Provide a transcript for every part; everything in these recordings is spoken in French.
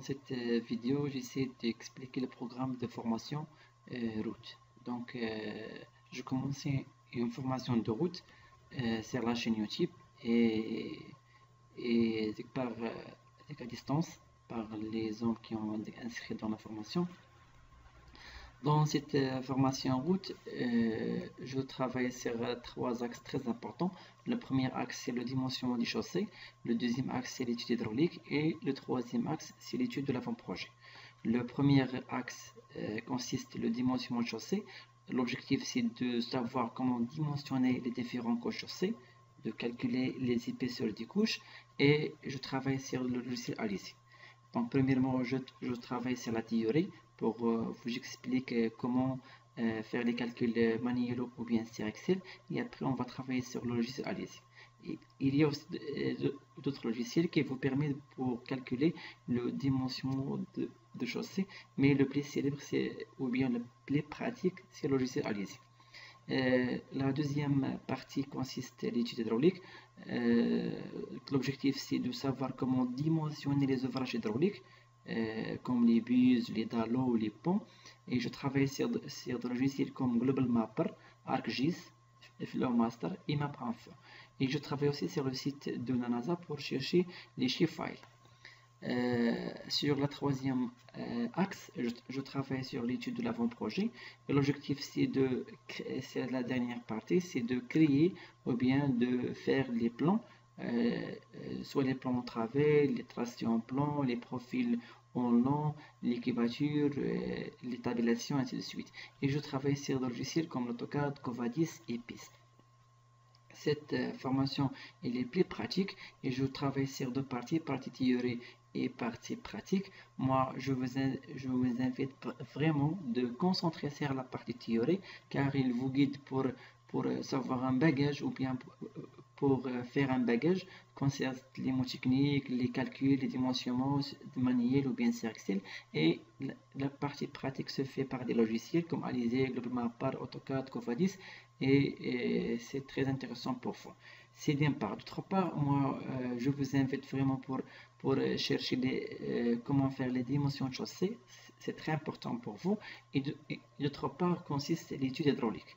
cette euh, vidéo, j'essaie d'expliquer le programme de formation euh, route. Donc, je commence une formation de route sur la chaîne YouTube et, et par à distance par les hommes qui ont inscrit dans la formation. Dans cette euh, formation en route, euh, je travaille sur euh, trois axes très importants. Le premier axe, c'est le dimensionnement du chaussée. Le deuxième axe, c'est l'étude hydraulique. Et le troisième axe, c'est l'étude de l'avant-projet. Le premier axe consiste le dimensionnement du chaussée. L'objectif, c'est de savoir comment dimensionner les différents couches chaussées, de calculer les épaisseurs des couches. Et je travaille sur le logiciel Alice. Donc, premièrement, je travaille sur la théorie pour euh, vous expliquer comment euh, faire les calculs manuels ou bien sur Excel. Et après, on va travailler sur le logiciel Alice. Il y a aussi euh, d'autres logiciels qui vous permettent pour calculer le dimension de, de chaussée, mais le plus célèbre ou bien le plus pratique c'est le logiciel Alice. La deuxième partie consiste à l'étude hydraulique. L'objectif c'est de savoir comment dimensionner les ouvrages hydrauliques, euh, comme les buses, les dallots, les ponts. Et je travaille sur, sur des logiciels comme Global Mapper, ArcGIS, Flowmaster et MapInfo. Et je travaille aussi sur le site de la NASA pour chercher les chiffres files. Euh, sur la troisième euh, axe, je, travaille sur l'étude de l'avant-projet. Et l'objectif, c'est de, c'est la dernière partie, c'est de créer ou bien de faire les plans, soit les plans en travers, les tracés en plan, les profils en long, l'équivature, les tabulations, ainsi de suite. Et je travaille sur des logiciels comme l'AutoCAD, Covadis et PIST cette formation elle est plus pratique et je travaille sur deux parties, partie théorie et partie pratique, moi je vous, je vous invite vraiment de concentrer sur la partie théorie car il vous guide pour, pour savoir un bagage ou bien pour faire un bagage concernant les mots techniques, les calculs, les dimensionnements manuels ou bien Excel et la, partie pratique se fait par des logiciels comme Alizé, GlobalMapper, AutoCAD, Cofadis et, c'est très intéressant pour vous. C'est bien part. D'autre part, moi euh, je vous invite vraiment pour pour euh, chercher euh, comment faire les dimensions de chaussée, c'est très important pour vous. Et d'autre part, consiste l'étude hydraulique.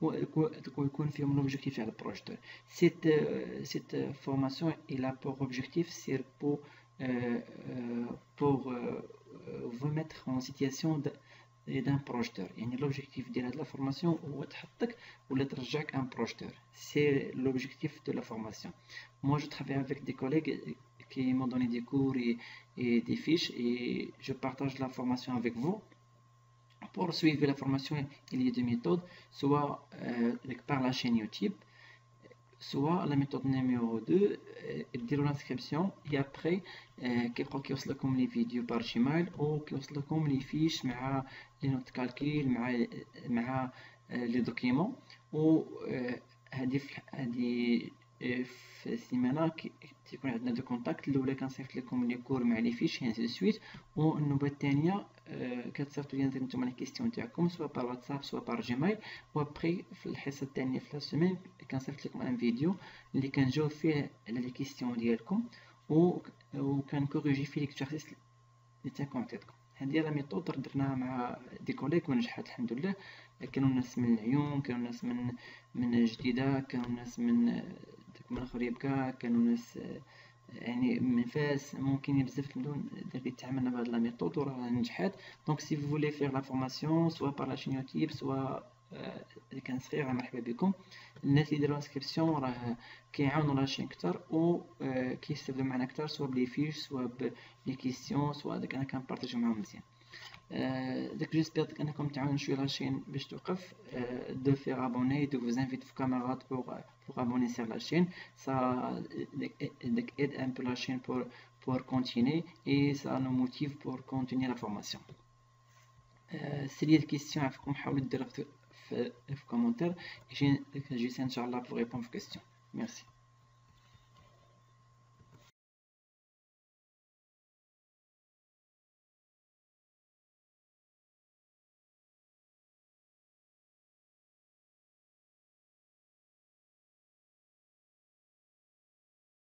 ويكون فيهم لوبجيكتيف على البروجيكتور سيت سيت فورماسيون il a pour objectif c'est pour pour vous mettre en situation d'un projecteur يعني l'objectif ديال هاد لا فورماسيون هو تحطك ولا ترجعك ان بروجيكتور سي l'objectif de la formation moi je travaille avec des collègues qui m'ont donné des cours et, et, des fiches et je partage la formation avec vous. Pour suivre la formation, il y a deux méthodes, soit euh, par la chaîne YouTube, soit la méthode numéro 2, euh, dire l'inscription et après, كيبقاو كيوصلكم les vidéos par Gmail ou كيوصلكم les fiches مع les notes calcul مع مع les documents و هذه هذه في السيمانه تيكون عندنا دو كونتاكت الاولى كنصيفط لكم لي كور مع لي فيش انسي دو سويت والنوبه الثانية كتصيفطوا لي نتوما لي كيستيون تاعكم سواء بار واتساب سواء بار جيميل وابخي في الحصه الثانية في السيمين كنصيفط لكم ان فيديو اللي كنجاوب فيه على لي كيستيون ديالكم و وكنكوريجي فيه ليكزارسيس اللي تنكون عطيتكم هذه لا ميثود درناها مع دي كوليك ونجحت الحمد لله كانوا ناس من العيون كانوا ناس من من جديده كانوا ناس من من المغرب كاع كانوا ناس يعني من فاس ممكن بزاف المدن اللي تعاملنا بهاد لا ميثود وراه نجحات. دونك سي فو فولي فيغ لا فورماسيون سوا بار لا شين يوتيوب سوا اللي كان صغير مرحبا بكم الناس اللي داروا انسكريبسيون راه كيعاونوا لاشين كتر و كيستافدوا معنا كتر سوا بلي فيش سوا بلي كيستيون سوا داك أنا كنبارطاجيو معاهم مزيان داك جيسبيغ انكم تعاونوا شوية لاشين باش توقف دو فيغ ابوني دو فوز انفيت في كاميرات بوغ pour abonner sur la chaîne. Ça euh, aide un peu la chaîne pour, pour continuer et ça nous motive pour continuer la formation. Euh, C'est des questions à vous commenter. J'ai euh, un pour répondre aux questions. Merci.